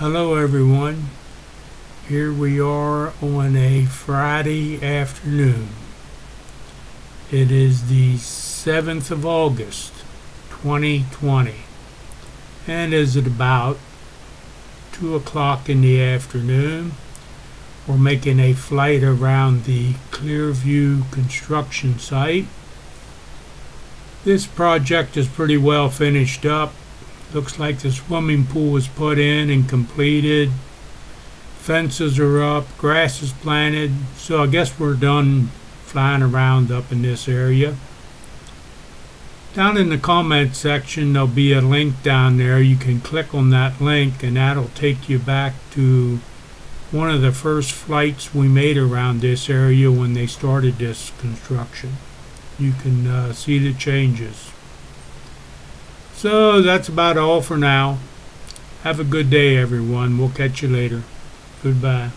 Hello everyone. Here we are on a Friday afternoon. It is the 7th of August 2020 and is it about 2 o'clock in the afternoon. We're making a flight around the Clearview construction site. This project is pretty well finished up. Looks like the swimming pool was put in and completed. Fences are up, grass is planted, so I guess we're done flying around up in this area. Down in the comment section there'll be a link down there. You can click on that link and that'll take you back to one of the first flights we made around this area when they started this construction. You can uh, see the changes. So that's about all for now. Have a good day everyone. We'll catch you later. Goodbye.